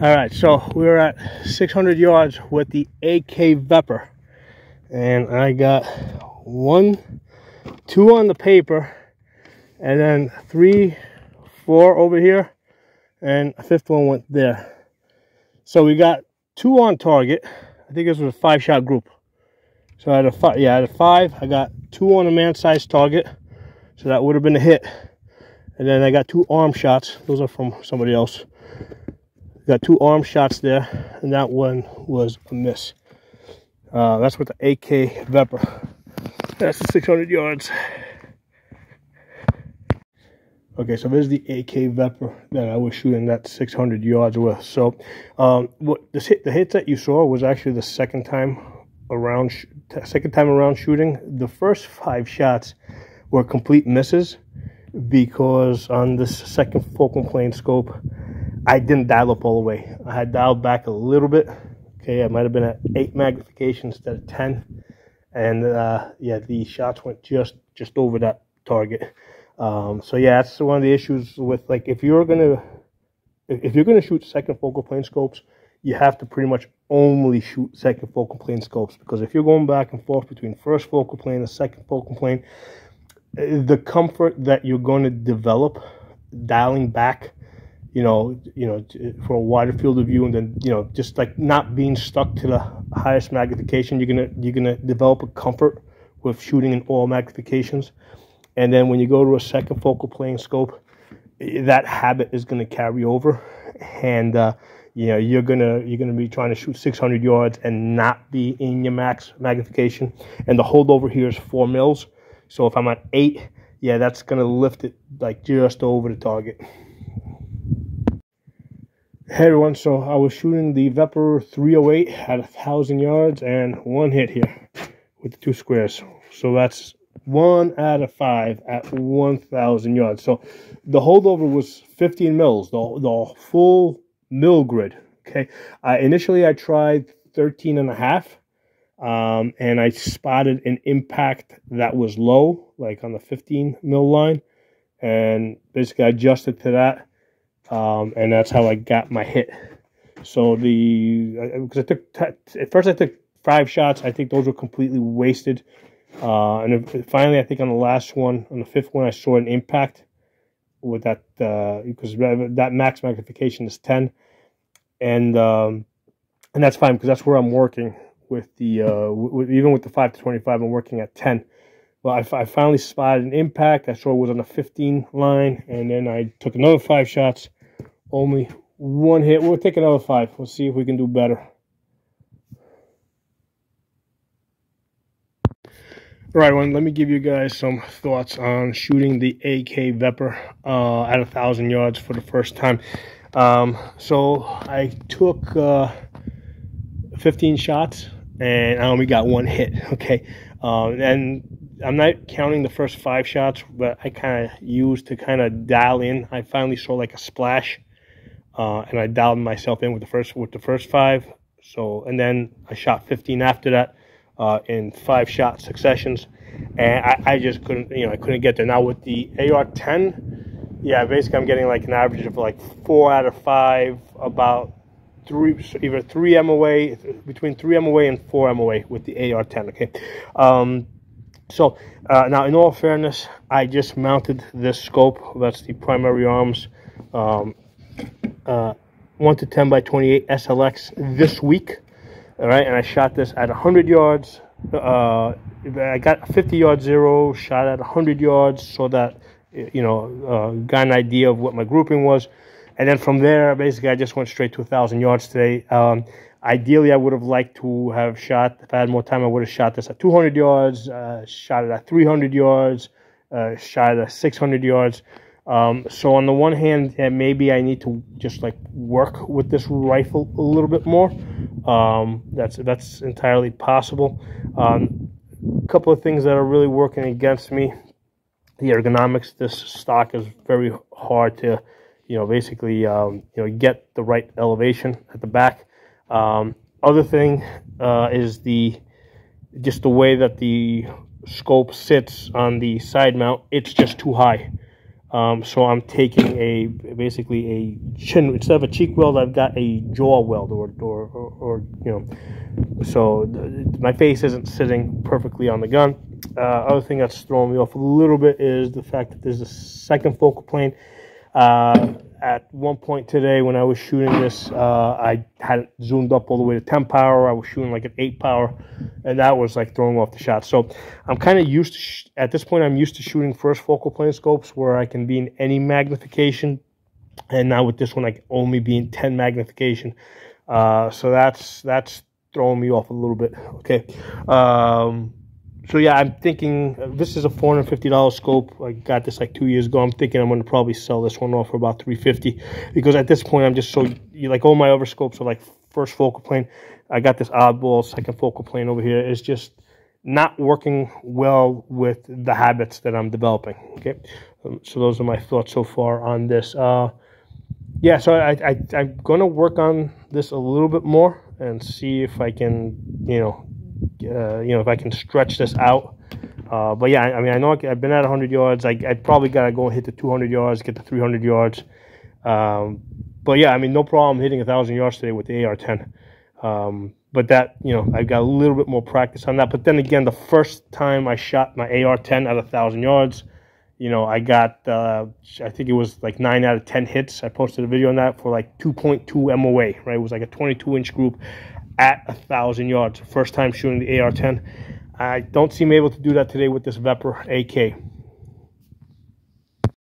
All right, so we're at 600 yards with the AK Vepr. And I got one, two on the paper, and then three, four over here, and a fifth one went there. So we got two on target. I think this was a five shot group. So I had a five, yeah, I had a five. I got two on a man-sized target. So that would have been a hit. And then I got two arm shots. Those are from somebody else. Got two arm shots there, and that one was a miss. Uh, that's with the AK Vepr. That's 600 yards. Okay, so this is the AK Vepr that I was shooting that 600 yards with. So, um, what the hit, the hits that you saw was actually the second time around, second time around shooting. The first five shots were complete misses because on this second focal plane scope, I didn't dial up all the way. I had dialed back a little bit. Okay, I might have been at eight magnification instead of ten, and uh, yeah, the shots went just just over that target. Um, so yeah, that's one of the issues with like if you're gonna if you're gonna shoot second focal plane scopes, you have to pretty much only shoot second focal plane scopes because if you're going back and forth between first focal plane and second focal plane, the comfort that you're going to develop dialing back you know, you know, for a wider field of view, and then you know, just like not being stuck to the highest magnification, you're gonna you're gonna develop a comfort with shooting in all magnifications, and then when you go to a second focal plane scope, that habit is gonna carry over, and uh, you know you're gonna you're gonna be trying to shoot 600 yards and not be in your max magnification, and the holdover here is four mils, so if I'm at eight, yeah, that's gonna lift it like just over the target. Hey everyone, so I was shooting the Vepr 308 at a thousand yards and one hit here with the two squares. So that's one out of five at 1,000 yards. So the holdover was 15 mils, the, the full mil grid. Okay. Uh, initially, I tried 13 and a half um, and I spotted an impact that was low, like on the 15 mil line. And basically, I adjusted to that um, and that's how I got my hit. So the because I, took at first I took five shots. I think those were completely wasted. Uh, and finally, I think on the last one, on the fifth one, I saw an impact with that uh, because that max magnification is ten, and um, and that's fine because that's where I'm working with the uh, with, even with the five to twenty five. I'm working at ten. Well, I, I finally spotted an impact. I saw it was on the 15 line, and then I took another five shots only one hit. We'll take another five. We'll see if we can do better. All right, well, let me give you guys some thoughts on shooting the AK Vepr uh, at a thousand yards for the first time. Um, so I took uh, 15 shots and I only got one hit. Okay, um, and I'm not counting the first five shots, but I kind of used to kind of dial in. I finally saw like a splash uh, and I dialed myself in with the first with the first five. So and then I shot 15 after that uh, in five shot successions, and I, I, just couldn't you know I couldn't get there. Now with the AR-10, yeah, basically I'm getting like an average of like four out of five, about three either three MOA between three MOA and four MOA with the AR-10. Okay. Um, so uh, now, in all fairness, I just mounted this scope. That's the primary arms um, uh, 1 to 10 by 28 SLX this week. All right, and I shot this at 100 yards. Uh, I got 50 yard zero, shot at 100 yards so that, you know, uh, got an idea of what my grouping was. And then from there, basically, I just went straight to 1,000 yards today. Um, ideally, I would have liked to have shot, if I had more time, I would have shot this at 200 yards, uh, shot it at 300 yards, uh, shot it at 600 yards. Um, so on the one hand, yeah, maybe I need to just like work with this rifle a little bit more. Um, that's that's entirely possible. Um, a couple of things that are really working against me: the ergonomics. This stock is very hard to, you know, basically, um, you know, get the right elevation at the back. Um, other thing uh, is the just the way that the scope sits on the side mount. It's just too high. Um, so I'm taking a basically a chin instead of a cheek weld, I've got a jaw weld, or or, or, or you know, so the, my face isn't sitting perfectly on the gun. Uh, other thing that's throwing me off a little bit is the fact that there's a second focal plane. Uh, at one point today when I was shooting this, uh, I had it zoomed up all the way to 10 power. I was shooting like an 8 power, and that was like throwing off the shot. So I'm kind of used to, at this point, I'm used to shooting first focal plane scopes where I can be in any magnification. And now with this one, I can only be in 10 magnification. Uh, so that's, that's throwing me off a little bit. Okay. Um, so yeah, I'm thinking this is a four hundred fifty dollars scope. I got this like two years ago. I'm thinking I'm going to probably sell this one off for about three fifty because at this point I'm just so like all my other scopes are like first focal plane. I got this oddball second focal plane over here. It's just not working well with the habits that I'm developing. Okay, um, so those are my thoughts so far on this. Uh, yeah, so I, I I'm going to work on this a little bit more and see if I can you know uh, you know, if I can stretch this out. Uh, but yeah, I mean, I know I've been at 100 yards. I, I probably got to go and hit the 200 yards, get the 300 yards. Um, but yeah, I mean, no problem hitting a 1,000 yards today with the AR-10. Um, but that, you know, I got a little bit more practice on that. But then again, the first time I shot my AR-10 at a 1,000 yards, you know, I got, uh, I think it was like 9 out of 10 hits. I posted a video on that for like 2.2 MOA, right? It was like a 22-inch group at a thousand yards. First time shooting the AR-10. I don't seem able to do that today with this Vepr AK.